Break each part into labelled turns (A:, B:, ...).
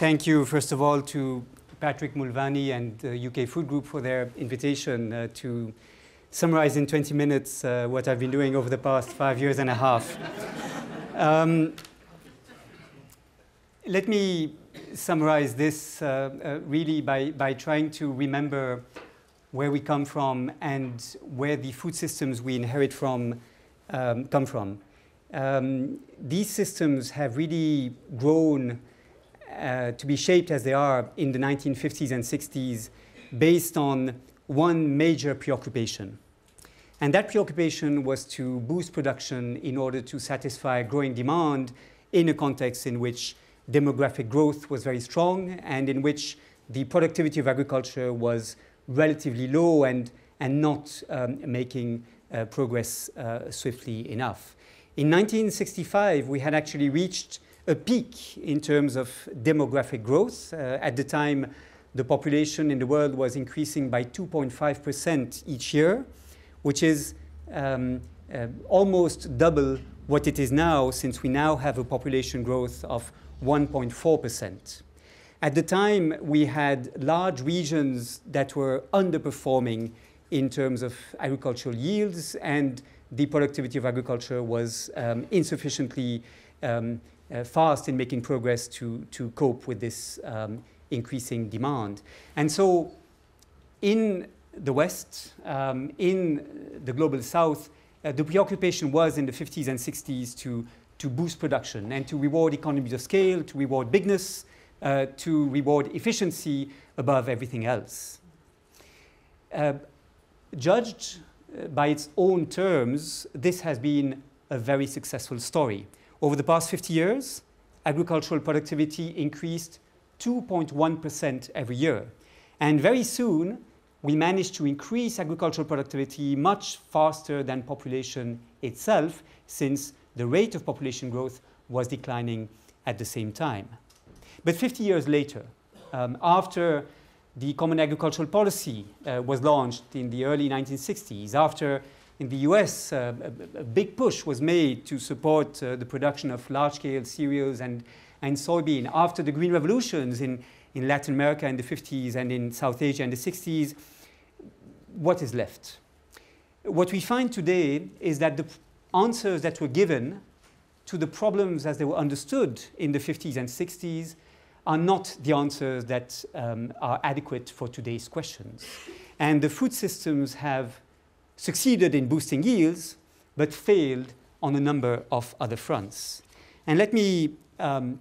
A: thank you, first of all, to Patrick Mulvaney and the UK Food Group for their invitation uh, to summarize in 20 minutes uh, what I've been doing over the past five years and a half. um, let me summarize this uh, uh, really by, by trying to remember where we come from and where the food systems we inherit from um, come from. Um, these systems have really grown uh, to be shaped as they are in the 1950s and 60s based on one major preoccupation. And that preoccupation was to boost production in order to satisfy growing demand in a context in which demographic growth was very strong and in which the productivity of agriculture was relatively low and, and not um, making uh, progress uh, swiftly enough. In 1965, we had actually reached a peak in terms of demographic growth. Uh, at the time, the population in the world was increasing by 2.5% each year, which is um, uh, almost double what it is now, since we now have a population growth of 1.4%. At the time, we had large regions that were underperforming in terms of agricultural yields, and the productivity of agriculture was um, insufficiently um, uh, fast in making progress to, to cope with this um, increasing demand. And so, in the West, um, in the global South, uh, the preoccupation was in the 50s and 60s to to boost production and to reward economies of scale, to reward bigness, uh, to reward efficiency above everything else. Uh, judged uh, by its own terms, this has been a very successful story. Over the past 50 years, agricultural productivity increased 2.1% every year. And very soon, we managed to increase agricultural productivity much faster than population itself, since the rate of population growth was declining at the same time. But 50 years later, um, after the Common Agricultural Policy uh, was launched in the early 1960s, after in the US uh, a, a, big push was made to support uh, the production of large-scale cereals and, and soybean, after the Green Revolutions in, in Latin America in the 50s and in South Asia in the 60s, what is left? What we find today is that the answers that were given to the problems as they were understood in the 50s and 60s are not the answers that um, are adequate for today's questions. And the food systems have succeeded in boosting yields, but failed on a number of other fronts. And let me um,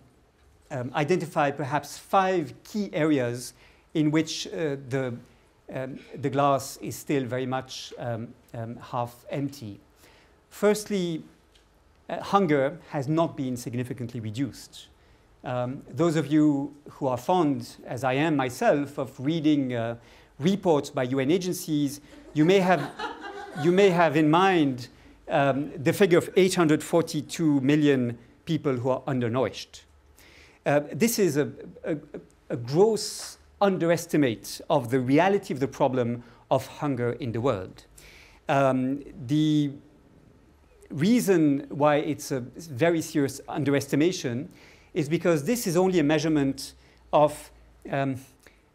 A: um, identify perhaps five key areas in which uh, the, um, the glass is still very much um, um, half empty. Firstly, uh, hunger has not been significantly reduced. Um, those of you who are fond, as I am myself, of reading uh, reports by UN agencies, you may have, you may have in mind um, the figure of 842 million people who are undernourished. Uh, this is a, a, a gross underestimate of the reality of the problem of hunger in the world. Um, the reason why it's a very serious underestimation is because this is only a measurement of um,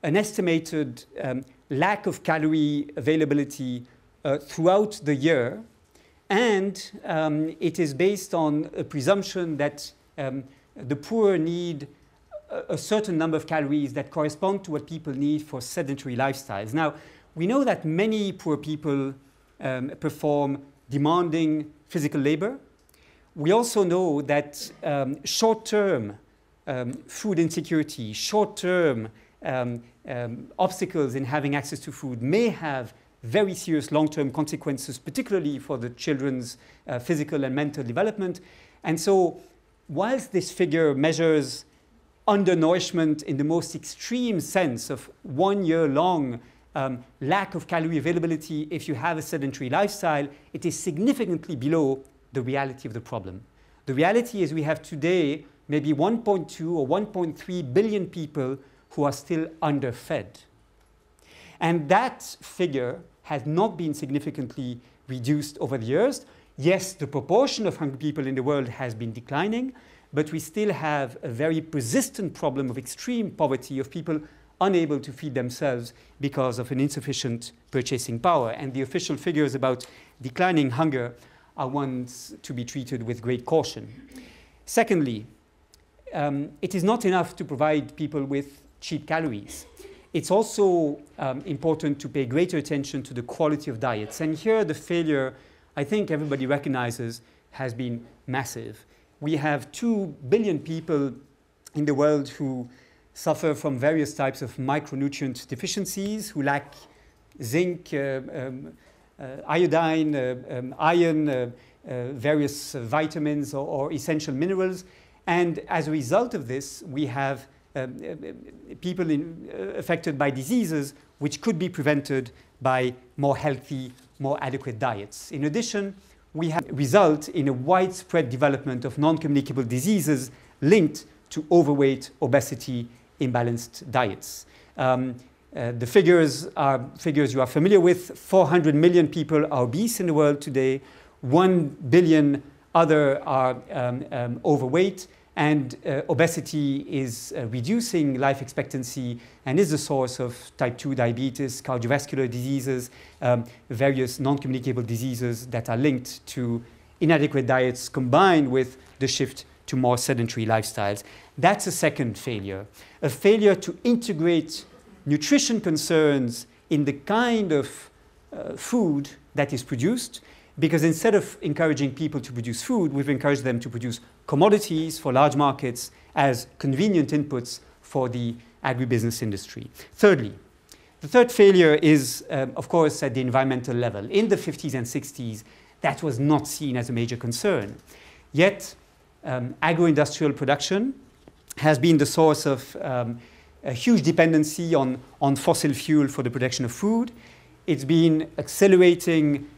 A: an estimated um, lack of calorie availability uh, throughout the year, and um, it is based on a presumption that um, the poor need a, a certain number of calories that correspond to what people need for sedentary lifestyles. Now, we know that many poor people um, perform demanding physical labor. We also know that um, short-term um, food insecurity, short-term um, obstacles in having access to food may have very serious long-term consequences, particularly for the children's uh, physical and mental development. And so, whilst this figure measures undernourishment in the most extreme sense of one year long um, lack of calorie availability if you have a sedentary lifestyle, it is significantly below the reality of the problem. The reality is we have today maybe 1.2 or 1.3 billion people who are still underfed. And that figure has not been significantly reduced over the years. Yes, the proportion of hungry people in the world has been declining, but we still have a very persistent problem of extreme poverty of people unable to feed themselves because of an insufficient purchasing power. And the official figures about declining hunger are ones to be treated with great caution. Secondly, um, it is not enough to provide people with cheap calories. It's also um, important to pay greater attention to the quality of diets. And here, the failure, I think everybody recognizes, has been massive. We have 2 billion people in the world who suffer from various types of micronutrient deficiencies, who lack zinc, uh, um, uh, iodine, uh, um, iron, uh, uh, various vitamins or, or essential minerals. And as a result of this, we have um, uh, people in, uh, affected by diseases which could be prevented by more healthy, more adequate diets. In addition, we have result in a widespread development of non-communicable diseases linked to overweight, obesity, imbalanced diets. Um, uh, the figures are figures you are familiar with. 400 million people are obese in the world today. 1 billion other are um, um, overweight and uh, obesity is uh, reducing life expectancy and is the source of type 2 diabetes, cardiovascular diseases, um, various non communicable diseases that are linked to inadequate diets combined with the shift to more sedentary lifestyles. That's a second failure. A failure to integrate nutrition concerns in the kind of uh, food that is produced because instead of encouraging people to produce food, we've encouraged them to produce commodities for large markets as convenient inputs for the agribusiness industry. Thirdly, the third failure is, um, of course, at the environmental level. In the 50s and 60s, that was not seen as a major concern. Yet, um, agro-industrial production has been the source of um, a huge dependency on, on fossil fuel for the production of food. It's been accelerating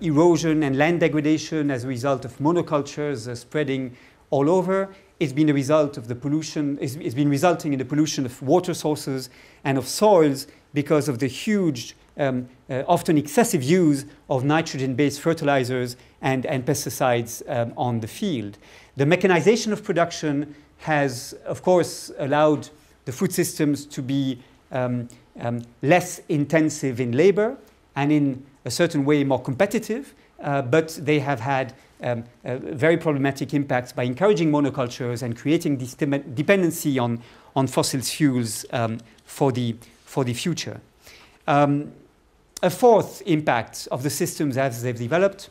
A: erosion and land degradation as a result of monocultures uh, spreading all over. It's been a result of the pollution, it's, it's been resulting in the pollution of water sources and of soils because of the huge, um, uh, often excessive use of nitrogen-based fertilizers and, and pesticides um, on the field. The mechanization of production has, of course, allowed the food systems to be um, um less intensive in labor and in a certain way more competitive, uh, but they have had um, very problematic impacts by encouraging monocultures and creating this dependency on, on fossil fuels um, for, the, for the future. Um, a fourth impact of the systems as they've developed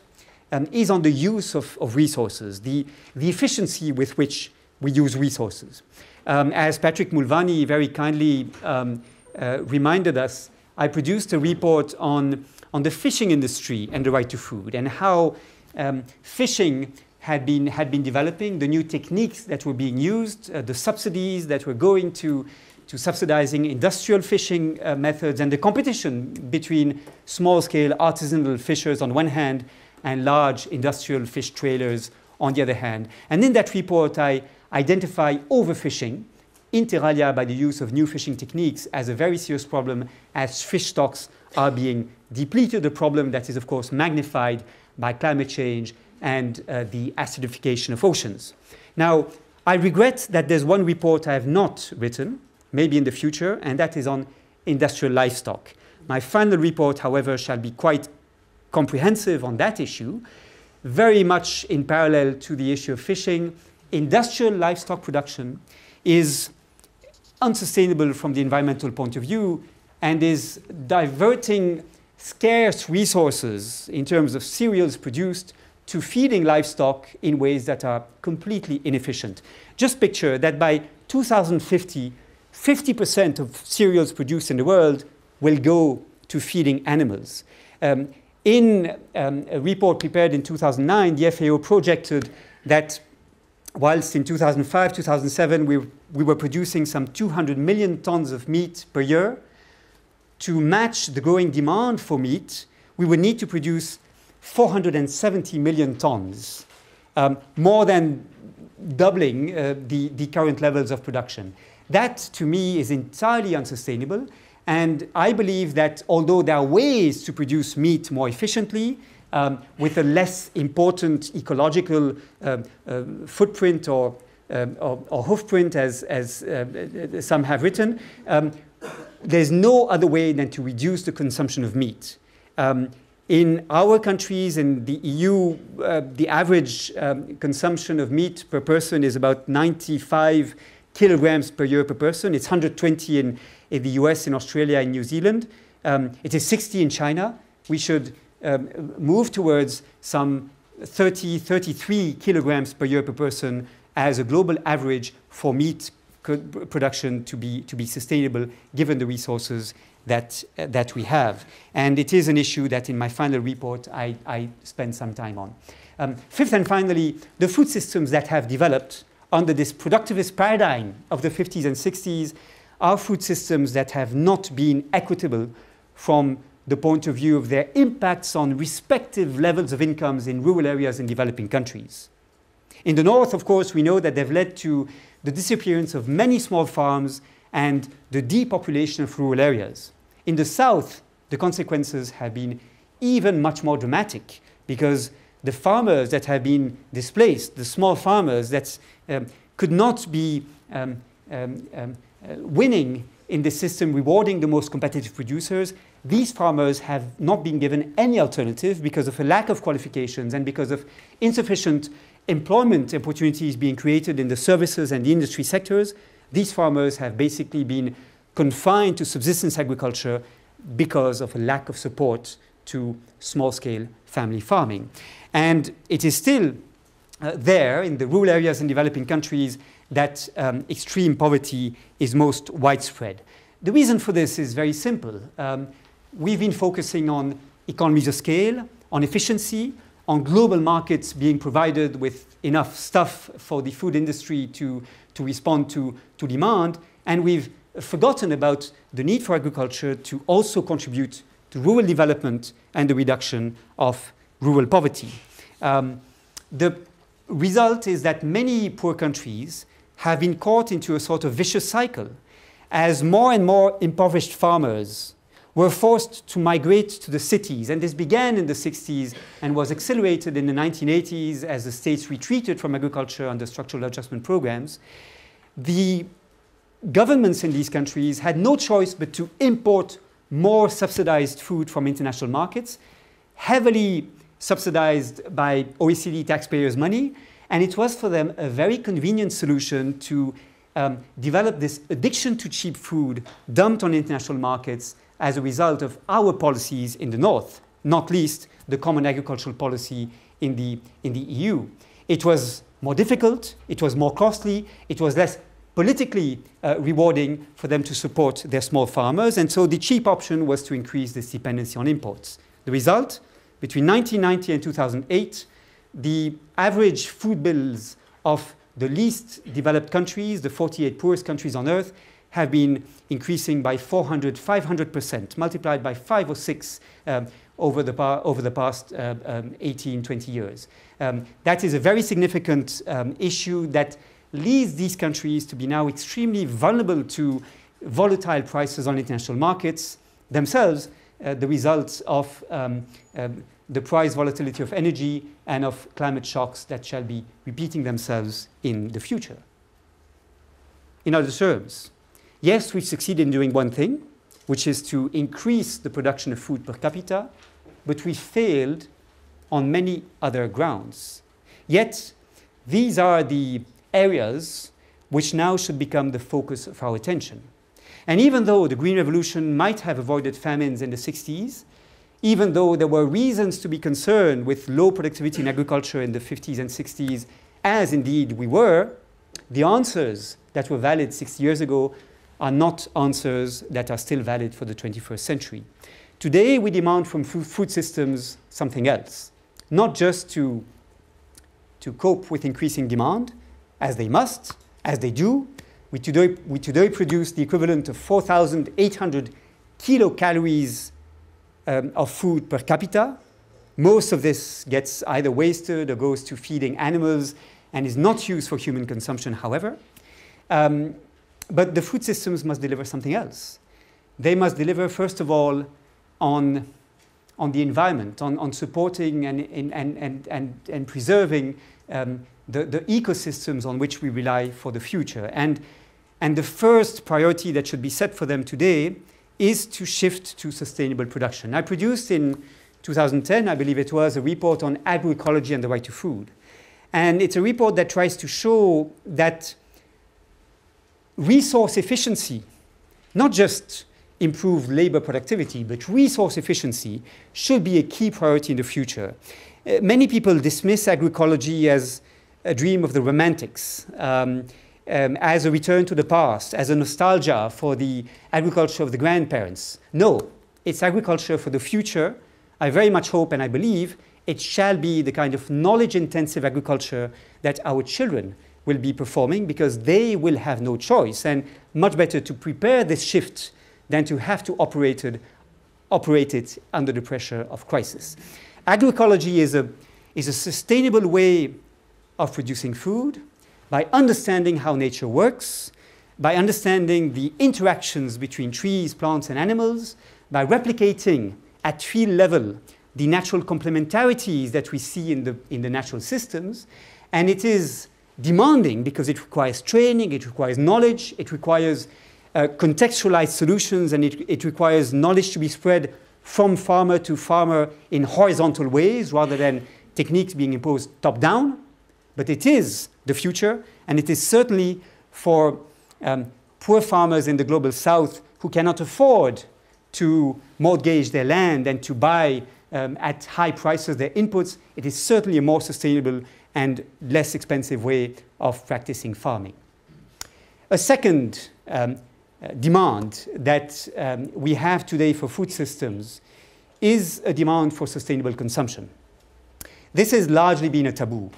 A: um, is on the use of, of, resources, the, the efficiency with which we use resources. Um, as Patrick Mulvaney very kindly um, uh, reminded us, I produced a report on on the fishing industry and the right to food and how um, fishing had been, had been developing, the new techniques that were being used, uh, the subsidies that were going to, to subsidizing industrial fishing uh, methods, and the competition between small scale artisanal fishers on one hand and large industrial fish trawlers on the other hand. And in that report, I identify overfishing, inter alia by the use of new fishing techniques, as a very serious problem as fish stocks are being depleted, a problem that is, of course, magnified by climate change and uh, the acidification of oceans. Now, I regret that there's one report I have not written, maybe in the future, and that is on industrial livestock. My final report, however, shall be quite comprehensive on that issue, very much in parallel to the issue of fishing. Industrial livestock production is unsustainable from the environmental point of view and is diverting scarce resources in terms of cereals produced to feeding livestock in ways that are completely inefficient. Just picture that by 2050, 50% of cereals produced in the world will go to feeding animals. Um, in um, a report prepared in 2009, the FAO projected that whilst in 2005, 2007, we, we were producing some 200 million tons of meat per year, to match the growing demand for meat, we would need to produce 470 million tons, um, more than doubling uh, the, the current levels of production. That, to me, is entirely unsustainable. And I believe that although there are ways to produce meat more efficiently, um, with a less important ecological um, uh, footprint or um, or, or hoofprint, as, as uh, some have written, um, there's no other way than to reduce the consumption of meat. Um, in our countries, in the EU, uh, the average um, consumption of meat per person is about 95 kilograms per year per person. It's 120 in, in the US, in Australia, and New Zealand. Um, it is 60 in China. We should move towards some 30, 33 kilograms per year per person as a global average for meat production to be, to be sustainable given the resources that, uh, that we have. And it is an issue that in my final report I, I spend some time on. Um, fifth and finally, the food systems that have developed under this productivist paradigm of the 50s and 60s are food systems that have not been equitable from the point of view of their impacts on respective levels of incomes in rural areas in developing countries. In the north, of course, we know that they've led to the disappearance of many small farms and the depopulation of rural areas. In the south, the consequences have been even much more dramatic because the farmers that have been displaced, the small farmers that um, could not be um, um, um uh, winning in the system, rewarding the most competitive producers, these farmers have not been given any alternative because of a lack of qualifications and because of insufficient employment opportunities being created in the services and the industry sectors. These farmers have basically been confined to subsistence agriculture because of a lack of support to small scale family farming. And it is still uh, there in the rural areas in developing countries that um, extreme poverty is most widespread. The reason for this is very simple. Um, we've been focusing on economies of scale, on efficiency, on global markets being provided with enough stuff for the food industry to, to respond to, to demand, and we've forgotten about the need for agriculture to also contribute to rural development and the reduction of rural poverty. Um, the result is that many poor countries have been caught into a sort of vicious cycle as more and more impoverished farmers were forced to migrate to the cities. And this began in the 60s and was accelerated in the 1980s as the states retreated from agriculture under structural adjustment programs. The governments in these countries had no choice but to import more subsidized food from international markets, heavily subsidized by OECD taxpayers' money, and it was for them a very convenient solution to um, develop this addiction to cheap food dumped on international markets as a result of our policies in the north, not least the common agricultural policy in the, in the EU. It was more difficult, it was more costly, it was less politically uh, rewarding for them to support their small farmers, and so the cheap option was to increase this dependency on imports. The result, between 1990 and 2008, the average food bills of the least developed countries, the 48 poorest countries on earth, have been increasing by 400, 500%, multiplied by five or six um, over, the over the past uh, um, 18, 20 years. Um, that is a very significant um, issue that leads these countries to be now extremely vulnerable to volatile prices on international markets themselves, uh, the results of um, um, the price volatility of energy and of climate shocks that shall be repeating themselves in the future. In other terms, yes, we've succeeded in doing one thing, which is to increase the production of food per capita, but we failed on many other grounds. Yet, these are the areas which now should become the focus of our attention. And even though the Green Revolution might have avoided famines in the 60s, even though there were reasons to be concerned with low productivity in agriculture in the 50s and 60s, as indeed we were, the answers that were valid 60 years ago are not answers that are still valid for the 21st century. Today, we demand from food systems something else, not just to, to cope with increasing demand, as they must, as they do. We today, we today produce the equivalent of 4,800 kilocalories um, of food per capita. Most of this gets either wasted or goes to feeding animals and is not used for human consumption, however. Um, but the food systems must deliver something else. They must deliver, first of all, on, on the environment, on, on supporting and, and, and, and, and preserving um, the, the ecosystems on which we rely for the future. And, and the first priority that should be set for them today is to shift to sustainable production. I produced in 2010, I believe it was, a report on agroecology and the right to food. And it's a report that tries to show that resource efficiency, not just improve labor productivity, but resource efficiency should be a key priority in the future. Uh, many people dismiss agroecology as a dream of the romantics, um, um, as a return to the past, as a nostalgia for the agriculture of the grandparents. No, it's agriculture for the future. I very much hope and I believe it shall be the kind of knowledge intensive agriculture that our children will be performing because they will have no choice. And much better to prepare this shift than to have to operate it, operate it under the pressure of crisis. Agroecology is a, is a sustainable way of producing food by understanding how nature works, by understanding the interactions between trees, plants, and animals, by replicating at field level the natural complementarities that we see in the, in the natural systems. And it is demanding because it requires training, it requires knowledge, it requires uh, contextualized solutions, and it, it requires knowledge to be spread from farmer to farmer in horizontal ways rather than techniques being imposed top down. But it is the future, and it is certainly for um, poor farmers in the global south who cannot afford to mortgage their land and to buy um, at high prices their inputs, it is certainly a more sustainable and less expensive way of practicing farming. A second um, uh, demand that um, we have today for food systems is a demand for sustainable consumption. This has largely been a taboo.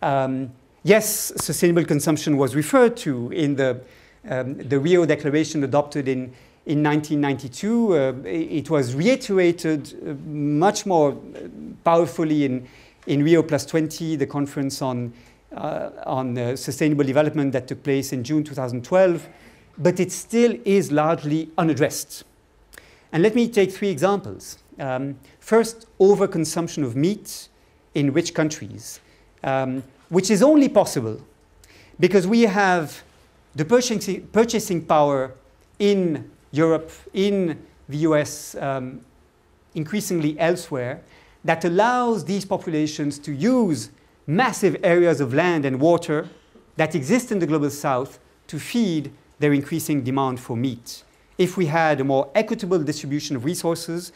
A: Um, yes, sustainable consumption was referred to in the, um, the Rio Declaration adopted in, in 1992. Uh, it was reiterated uh, much more powerfully in, in Rio Plus 20, the conference on, uh, on uh, sustainable development that took place in June 2012, but it still is largely unaddressed. And let me take three examples. Um, first, overconsumption of meat in rich countries um, which is only possible because we have the purchasing, purchasing power in Europe, in the US, um, increasingly elsewhere, that allows these populations to use massive areas of land and water that exist in the global south to feed their increasing demand for meat. If we had a more equitable distribution of resources,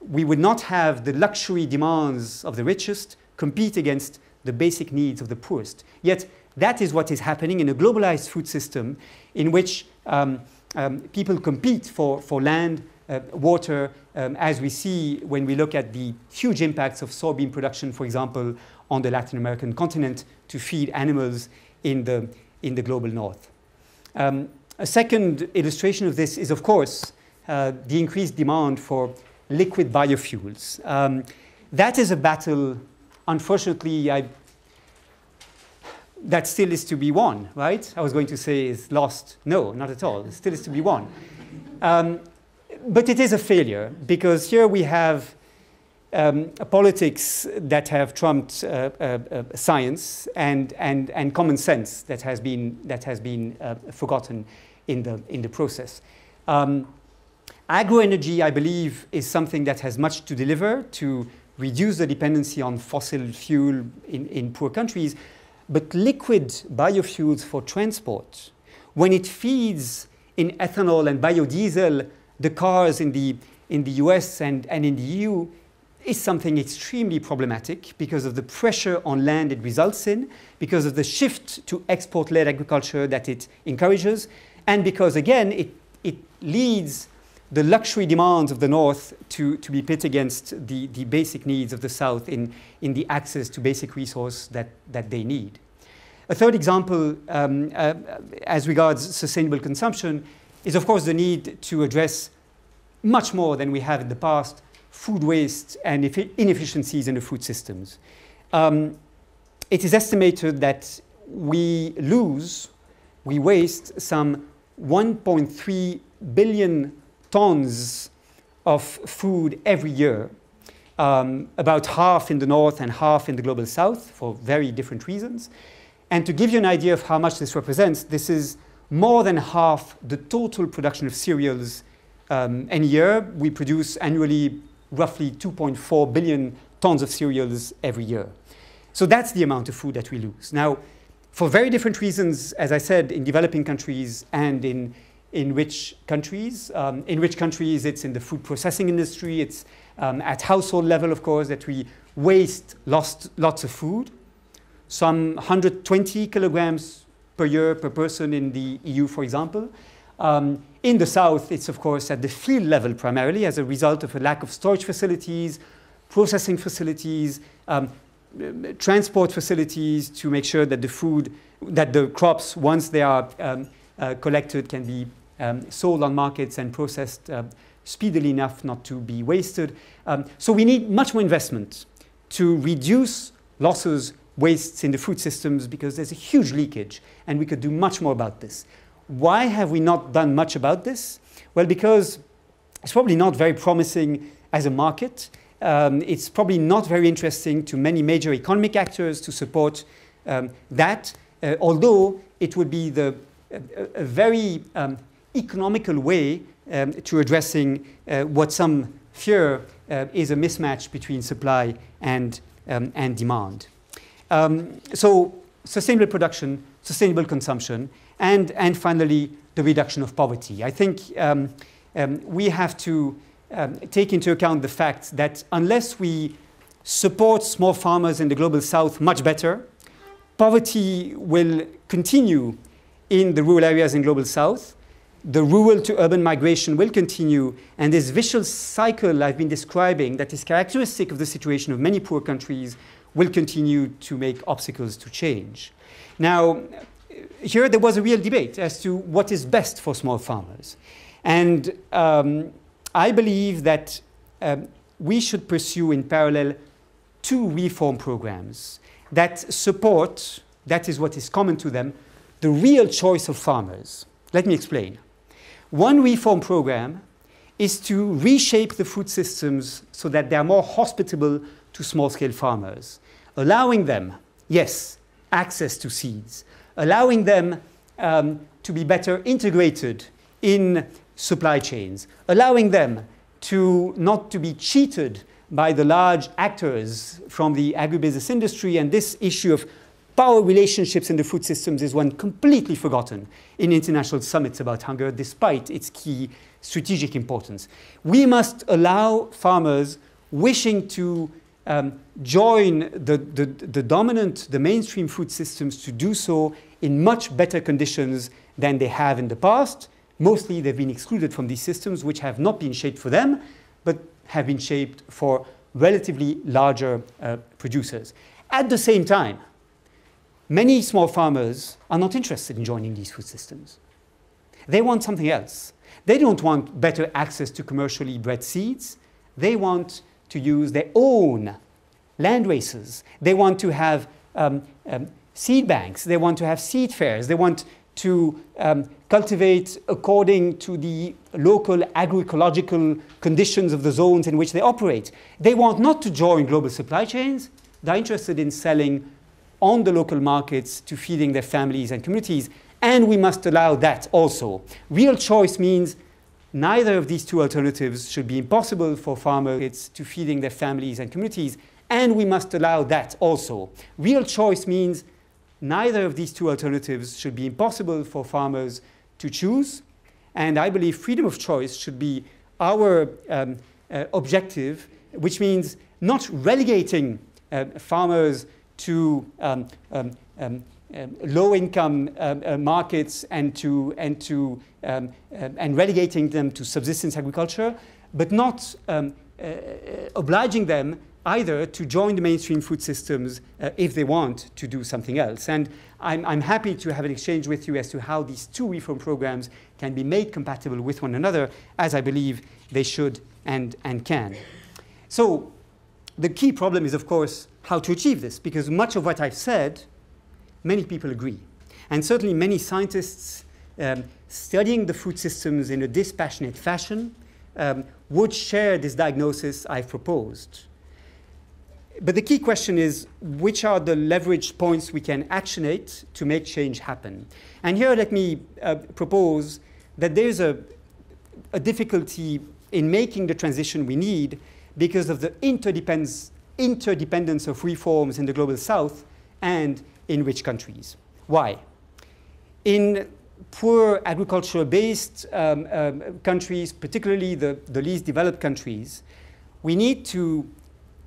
A: we would not have the luxury demands of the richest compete against the basic needs of the poorest. Yet that is what is happening in a globalized food system in which um, um, people compete for, for land, uh, water, um, as we see when we look at the huge impacts of soybean production, for example, on the Latin American continent to feed animals in the, in the global north. Um, a second illustration of this is, of course, uh, the increased demand for liquid biofuels. Um, that is a battle unfortunately, I, that still is to be won, right? I was going to say is lost. No, not at all. It still is to be won. Um, but it is a failure because here we have um, politics that have trumped uh, uh, uh, science and, and, and common sense that has been, that has been uh, forgotten in the, in the process. Um, agroenergy, I believe, is something that has much to deliver to reduce the dependency on fossil fuel in, in poor countries, but liquid biofuels for transport, when it feeds in ethanol and biodiesel the cars in the, in the US and, and in the EU, is something extremely problematic because of the pressure on land it results in, because of the shift to export led agriculture that it encourages, and because, again, it, it leads the luxury demands of the North to, to be pit against the, the basic needs of the South in, in the access to basic resource that, that they need. A third example, um, uh, as regards sustainable consumption, is of course the need to address much more than we have in the past food waste and inefficiencies in the food systems. Um, it is estimated that we lose, we waste some 1.3 billion tons of food every year, um, about half in the north and half in the global south for very different reasons. And to give you an idea of how much this represents, this is more than half the total production of cereals um, any year. We produce annually roughly 2.4 billion tons of cereals every year. So that's the amount of food that we lose. Now, for very different reasons, as I said, in developing countries and in, in rich countries. Um, in rich countries, it's in the food processing industry, it's um, at household level, of course, that we waste lost, lots of food. Some 120 kilograms per year per person in the EU, for example. Um, in the south, it's of course at the field level primarily as a result of a lack of storage facilities, processing facilities, um, transport facilities to make sure that the food, that the crops, once they are um, uh, collected, can be um, sold on markets and processed uh, speedily enough not to be wasted. Um, so we need much more investment to reduce losses, wastes in the food systems because there's a huge leakage and we could do much more about this. Why have we not done much about this? Well, because it's probably not very promising as a market. Um, it's probably not very interesting to many major economic actors to support um, that, uh, although it would be the, a, a very um, economical way um, to addressing uh, what some fear uh, is a mismatch between supply and, um, and demand. Um, so sustainable production, sustainable consumption, and, and finally, the reduction of poverty. I think um, um, we have to um, take into account the fact that unless we support small farmers in the global south much better, poverty will continue in the rural areas in global south. The rural to urban migration will continue, and this vicious cycle I've been describing, that is characteristic of the situation of many poor countries, will continue to make obstacles to change. Now, here there was a real debate as to what is best for small farmers. And um, I believe that um, we should pursue in parallel two reform programs that support, that is what is common to them, the real choice of farmers. Let me explain. One reform program is to reshape the food systems so that they are more hospitable to small scale farmers, allowing them, yes, access to seeds, allowing them um, to be better integrated in supply chains, allowing them to not to be cheated by the large actors from the agribusiness industry. And this issue of power relationships in the food systems is one completely forgotten in international summits about hunger, despite its key strategic importance. We must allow farmers wishing to um, join the, the, the dominant, the mainstream food systems to do so in much better conditions than they have in the past. Mostly they've been excluded from these systems, which have not been shaped for them, but have been shaped for relatively larger uh, producers. At the same time, many small farmers are not interested in joining these food systems. They want something else. They don't want better access to commercially bred seeds. They want to use their own land races. They want to have um, um, seed banks. They want to have seed fairs. They want to um, cultivate according to the local agroecological conditions of the zones in which they operate. They want not to join global supply chains. They're interested in selling on the local markets to feeding their families and communities. And we must allow that also. Real choice means neither of these two alternatives should be impossible for farmers to feeding their families and communities. And we must allow that also. Real choice means neither of these two alternatives should be impossible for farmers to choose. And I believe freedom of choice should be our um, uh, objective, which means not relegating uh, farmers to um, um, um, um low income um, uh, markets and to and to um, uh, and relegating them to subsistence agriculture, but not uh, uh, obliging them either to join the mainstream food systems uh, if they want to do something else. And I'm, I'm, happy to have an exchange with you as to how these two reform programs can be made compatible with one another, as I believe they should and, and can. So the key problem is, of course, how to achieve this, because much of what I've said, many people agree. And certainly many scientists um, studying the food systems in a dispassionate fashion um, would share this diagnosis I've proposed but the key question is which are the leverage points we can actionate to make change happen? And here, let me uh, propose that there's a, a difficulty in making the transition we need because of the interdependence, interdependence of reforms in the global south and in rich countries. Why? In poor agricultural based um, um, countries, particularly the, the least developed countries, we need to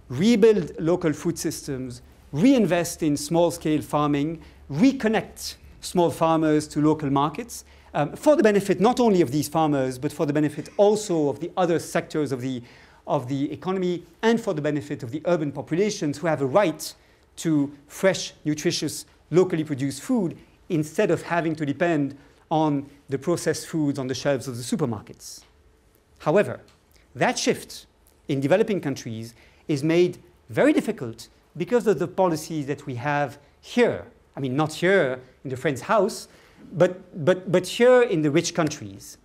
A: rebuild local food systems, reinvest in small scale farming, reconnect small farmers to local markets um, for the benefit not only of these farmers, but for the benefit also of the other sectors of the, of the economy and for the benefit of the urban populations who have a right to fresh, nutritious, locally produced food instead of having to depend on the processed foods on the shelves of the supermarkets. However, that shift in developing countries is made very difficult because of the policies that we have here. I mean, not here in the friend's house, but, but, but here in the rich countries.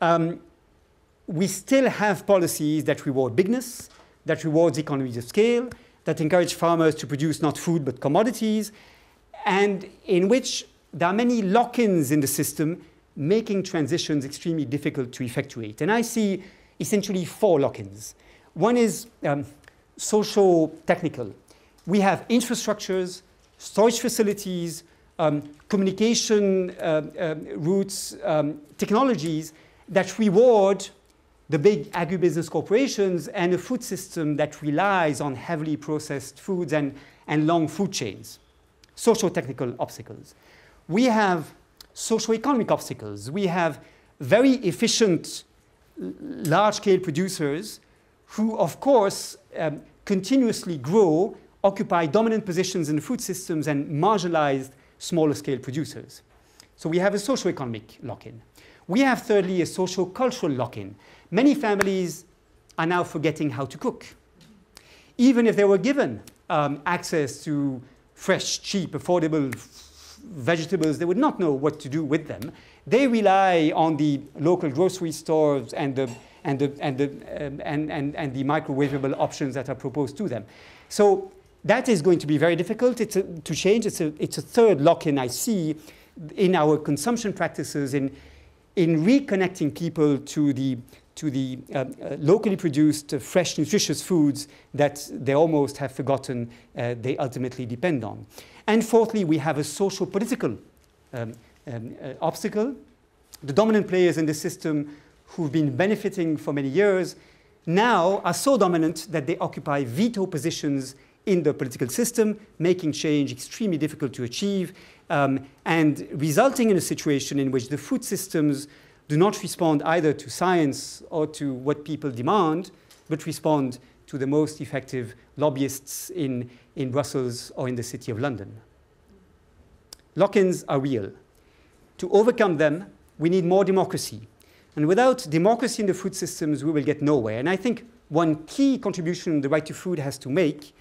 A: Um, we still have policies that reward bigness, that rewards economies of scale, that encourage farmers to produce not food but commodities, and in which there are many lock ins in the system, making transitions extremely difficult to effectuate. And I see essentially four lock ins. One is um, social technical. We have infrastructures, storage facilities, um, communication uh, uh, routes, um, technologies that reward the big agribusiness corporations and a food system that relies on heavily processed foods and, and long food chains. Social technical obstacles. We have socio-economic obstacles. We have very efficient large-scale producers who, of course, um, continuously grow, occupy dominant positions in the food systems, and marginalized smaller scale producers. So we have a socio-economic lock-in. We have, thirdly, a socio-cultural lock-in. Many families are now forgetting how to cook. Even if they were given um, access to fresh, cheap, affordable vegetables, they would not know what to do with them. They rely on the local grocery stores and the and the, and, the, um, and, and, and the microwavable options that are proposed to them. So that is going to be very difficult a, to change. It's a, it's a third lock-in I see in our consumption practices in, in reconnecting people to the, to the uh, uh, locally produced, uh, fresh, nutritious foods that they almost have forgotten uh, they ultimately depend on. And fourthly, we have a social political um, um, uh, obstacle. The dominant players in the system who've been benefiting for many years now are so dominant that they occupy veto positions in the political system, making change extremely difficult to achieve, um, and resulting in a situation in which the food systems do not respond either to science or to what people demand, but respond to the most effective lobbyists in, in Brussels or in the City of London. Lock ins are real. To overcome them, we need more democracy. And without democracy in the food systems, we will get nowhere. And I think one key contribution the right to food has to make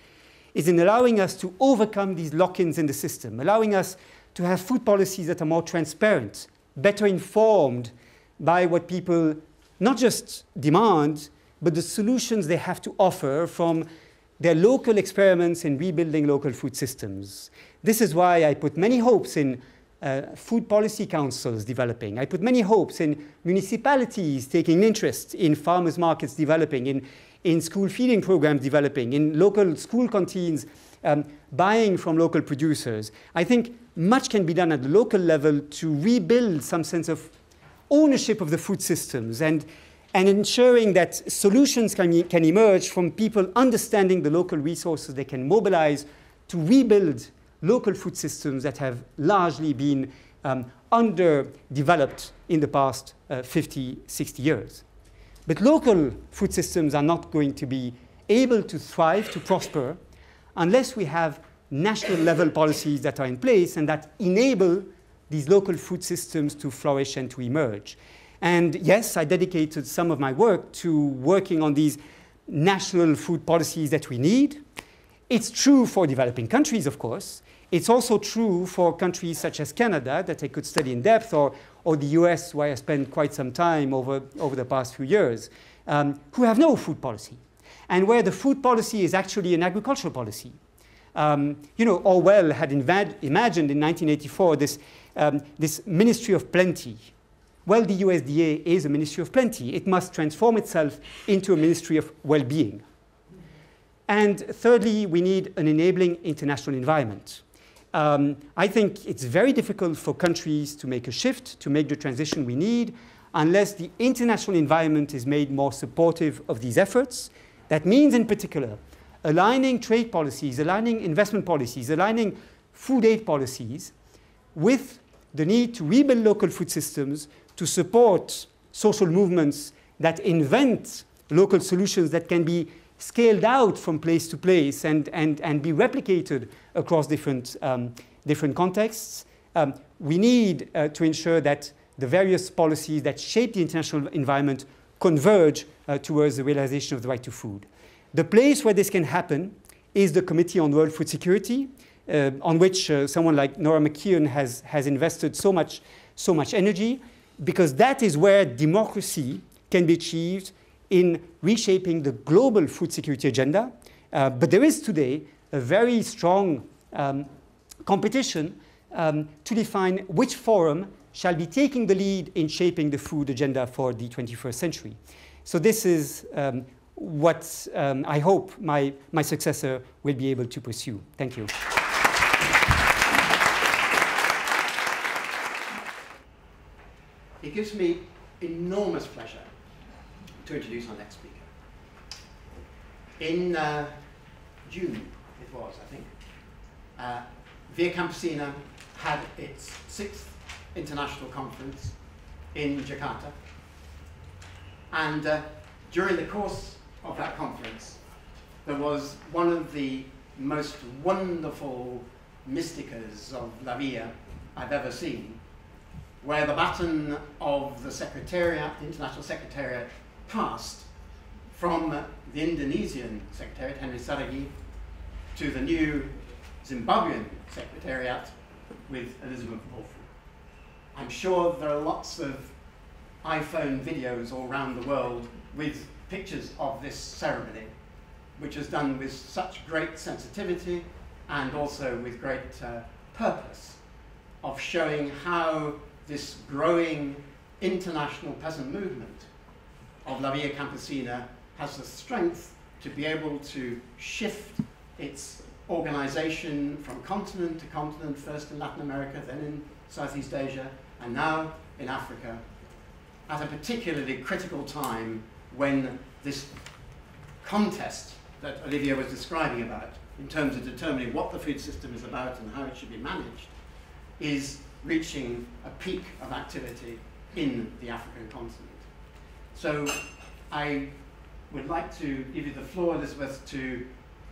A: is in allowing us to overcome these lock-ins in the system, allowing us to have food policies that are more transparent, better informed by what people not just demand, but the solutions they have to offer from their local experiments in rebuilding local food systems. This is why I put many hopes in uh, food policy councils developing. I put many hopes in municipalities taking interest in farmers markets developing, in, in school feeding programs developing, in local school canteens um, buying from local producers. I think much can be done at the local level to rebuild some sense of ownership of the food systems and, and ensuring that solutions can, can emerge from people understanding the local resources they can mobilize to rebuild local food systems that have largely been um, underdeveloped in the past uh, 50, 60 years. But local food systems are not going to be able to thrive, to prosper, unless we have national level policies that are in place and that enable these local food systems to flourish and to emerge. And yes, I dedicated some of my work to working on these national food policies that we need. It's true for developing countries, of course. It's also true for countries such as Canada that I could study in depth, or, or the US, where I spent quite some time over, over the past few years, um, who have no food policy. and where the food policy is actually an agricultural policy. Um, you know, Orwell had imagined in 1984 this, um, this Ministry of Plenty. Well, the USDA is a Ministry of Plenty. It must transform itself into a Ministry of Well-being. And thirdly, we need an enabling international environment. Um, I think it's very difficult for countries to make a shift, to make the transition we need, unless the international environment is made more supportive of these efforts. That means, in particular, aligning trade policies, aligning investment policies, aligning food aid policies with the need to rebuild local food systems to support social movements that invent local solutions that can be scaled out from place to place and, and, and be replicated across different, um, different contexts. Um, we need uh, to ensure that the various policies that shape the international environment converge uh, towards the realization of the right to food. The place where this can happen is the Committee on World Food Security, uh, on which uh, someone like Nora McKeon has, has invested so much, so much energy, because that is where democracy can be achieved in reshaping the global food security agenda. Uh, but there is today a very strong um, competition um, to define which forum shall be taking the lead in shaping the food agenda for the 21st century. So this is um, what um, I hope my, my successor will be able to pursue. Thank you.
B: It gives me enormous pleasure to introduce our next speaker. In uh, June, it was, I think, uh, Via Campesina had its sixth international conference in Jakarta. And uh, during the course of that conference, there was one of the most wonderful mysticas of La Via I've ever seen, where the baton of the Secretariat, the International Secretariat, passed from the Indonesian Secretariat, Henry Saragih, to the new Zimbabwean Secretariat with Elizabeth Mpofu. I'm sure there are lots of iPhone videos all around the world with pictures of this ceremony, which was done with such great sensitivity and also with great uh, purpose of showing how this growing international peasant movement of La Via Campesina has the strength to be able to shift its organization from continent to continent, first in Latin America, then in Southeast Asia, and now in Africa, at a particularly critical time when this contest that Olivier was describing about, in terms of determining what the food system is about and how it should be managed, is reaching a peak of activity in the African continent. So I would like to give you the floor, Elizabeth, to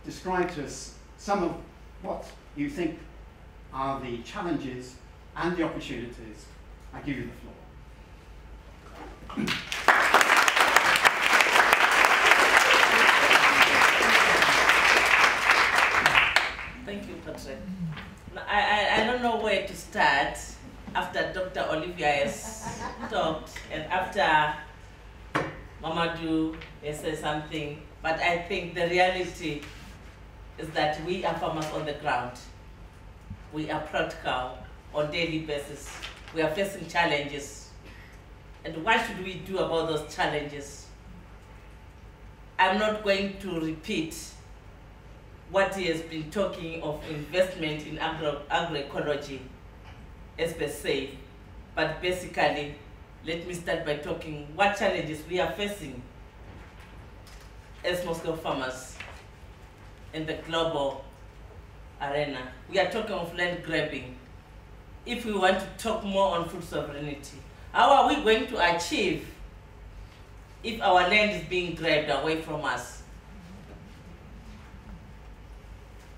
B: describe to us some of what you think are the challenges and the opportunities. I give you the floor.
C: Thank you, Patrick. I, I, I don't know where to start after Dr. Olivier has talked and after Mamadou said something, but I think the reality is that we are farmers on the ground. We are practical on daily basis. We are facing challenges. And what should we do about those challenges? I'm not going to repeat what he has been talking of investment in agro agroecology as per se, but basically, let me start by talking what challenges we are facing as Moscow farmers in the global arena. We are talking of land grabbing. If we want to talk more on food sovereignty, how are we going to achieve if our land is being grabbed away from us?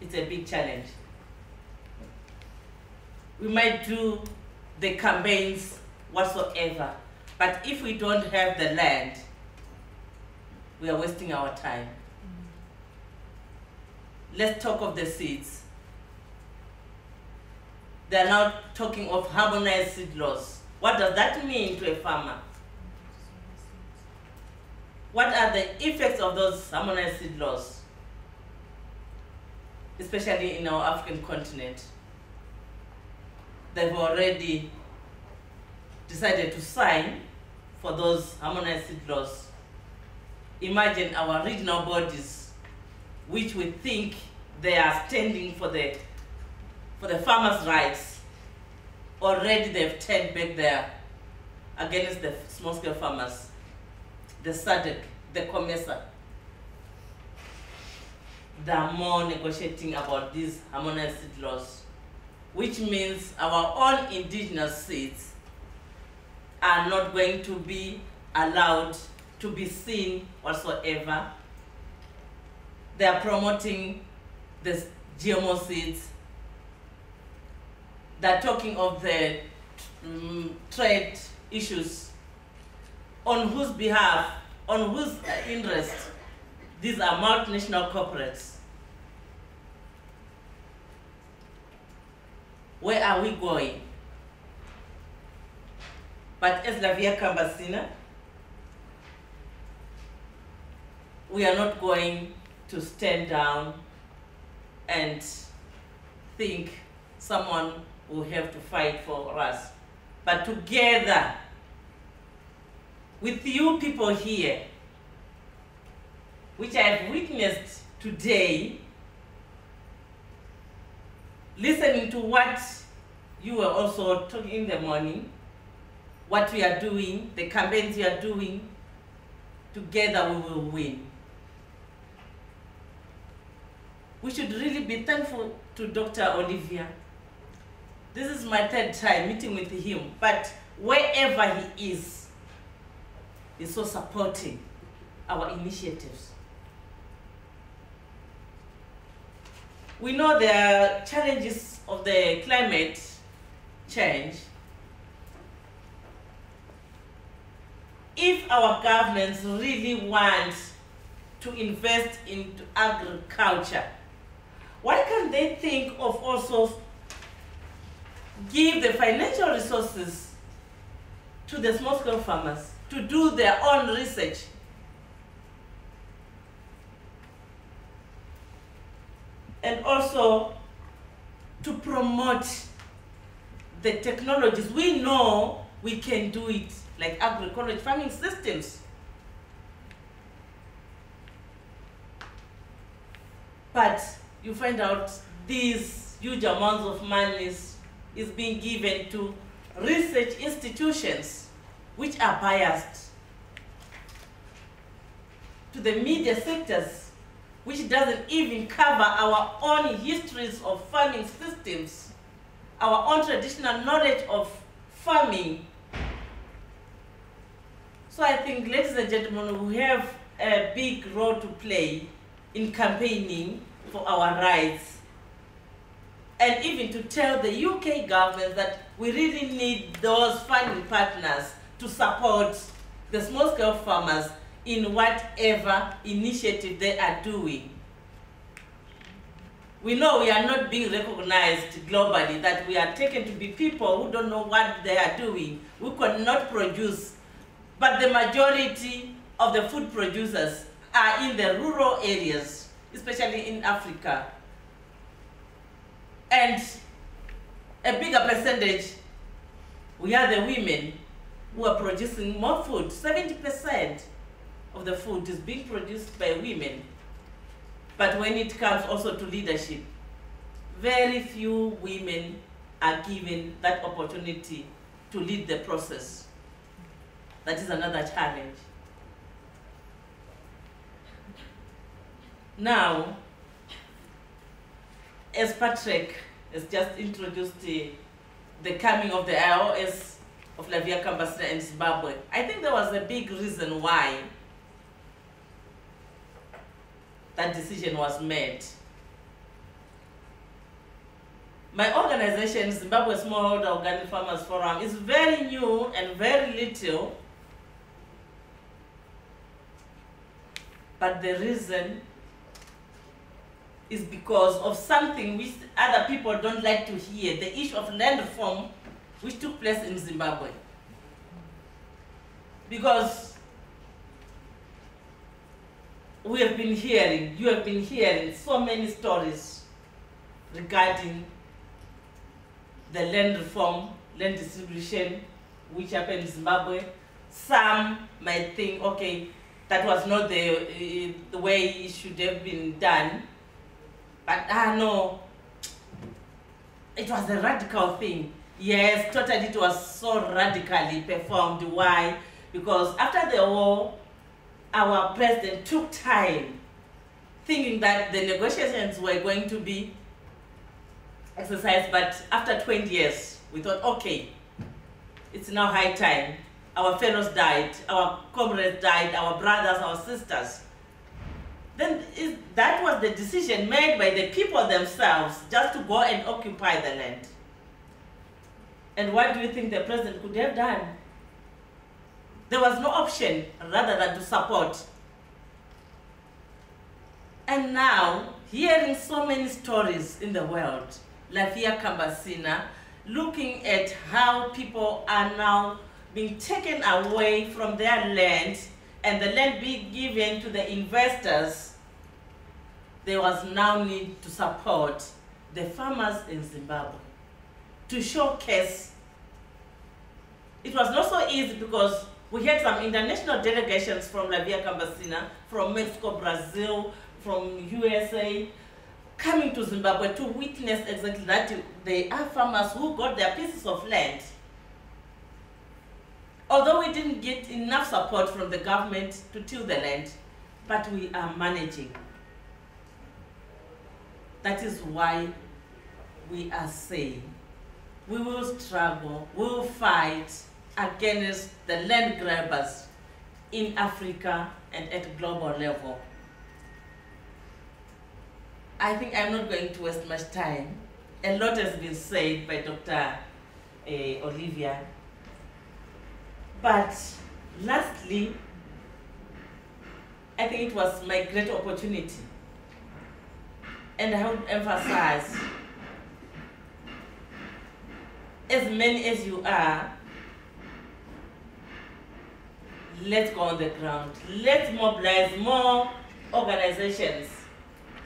C: it's a big challenge. We might do the campaigns whatsoever, but if we don't have the land, we are wasting our time. Let's talk of the seeds. They are now talking of harmonized seed laws. What does that mean to a farmer? what are the effects of those harmonized seed laws, especially in our African continent. They've already decided to sign for those harmonized laws. Imagine our regional bodies, which we think they are standing for the, for the farmers' rights. Already they've turned back there against the small-scale farmers the SADC, the COMESA, they are more negotiating about these harmonized seed laws, which means our own indigenous seeds are not going to be allowed to be seen whatsoever. They are promoting the GMO seeds. They're talking of the um, trade issues on whose behalf, on whose interest these are multinational corporates. Where are we going? But as La Via Campesina, we are not going to stand down and think someone will have to fight for us. But together, with you people here, which I have witnessed today, listening to what you were also talking in the morning, what we are doing, the campaigns we are doing, together we will win. We should really be thankful to Dr. Olivier. This is my third time meeting with him, but wherever he is, he's so supporting our initiatives. We know are challenges of the climate change. If our governments really want to invest into agriculture, why can't they think of also give the financial resources to the small-scale farmers? to do their own research. And also to promote the technologies. We know we can do it, like agroecology farming systems. But you find out these huge amounts of money is, is being given to research institutions which are biased to the media sectors, which doesn't even cover our own histories of farming systems, our own traditional knowledge of farming. So I think, ladies and gentlemen, we have a big role to play in campaigning for our rights and even to tell the UK government that we really need those funding partners to support the small-scale farmers in whatever initiative they are doing. We know we are not being recognized globally, that we are taken to be people who don't know what they are doing. We cannot produce, but the majority of the food producers are in the rural areas, especially in Africa. And a bigger percentage, we are the women who are producing more food. 70% of the food is being produced by women. But when it comes also to leadership, very few women are given that opportunity to lead the process. That is another challenge. Now, as Patrick has just introduced the, the coming of the IOS of La Via Campesina in Zimbabwe. I think there was a big reason why that decision was made. My organization, Zimbabwe Smallholder Organic Farmers Forum, is very new and very little. But the reason is because of something which other people don't like to hear, the issue of land reform which took place in Zimbabwe. Because we have been hearing, you have been hearing so many stories regarding the land reform, land distribution, which happened in Zimbabwe. Some might think, okay, that was not the, uh, the way it should have been done. But ah, no, it was a radical thing. Yes, totally, it was so radically performed. Why? Because after the war, our president took time thinking that the negotiations were going to be exercised, but after 20 years, we thought, okay, it's now high time. Our fellows died, our comrades died, our brothers, our sisters. Then is, that was the decision made by the people themselves just to go and occupy the land. And what do you think the president could have done? There was no option rather than to support. And now, hearing so many stories in the world, like Via Campesina, looking at how people are now being taken away from their land and the land being given to the investors, there was now need to support the farmers in Zimbabwe to showcase. It was not so easy because we had some international delegations from La Via Campesina, from Mexico, Brazil, from USA, coming to Zimbabwe to witness exactly that they are farmers who got their pieces of land. Although we didn't get enough support from the government to till the land, but we are managing. That is why we are saying we will struggle, we will fight, against the land grabbers in Africa and at global level. I think I'm not going to waste much time. A lot has been said by Dr. Uh, Olivier. But lastly, I think it was my great opportunity. And I would emphasize, as many as you are, let's go on the ground. Let's mobilize more organizations,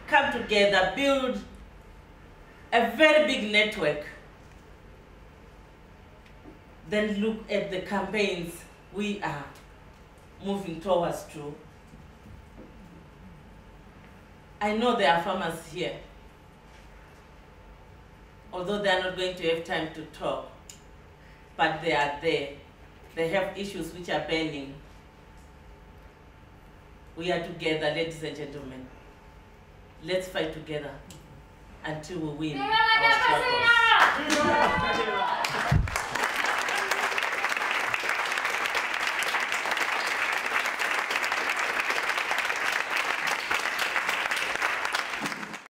C: come together, build a very big network. Then look at the campaigns we are moving towards to. I know there are farmers here, although they are not going to have time to talk, but they are there. They have issues which are burning we are together, ladies and gentlemen. Let's fight together until we win our struggles.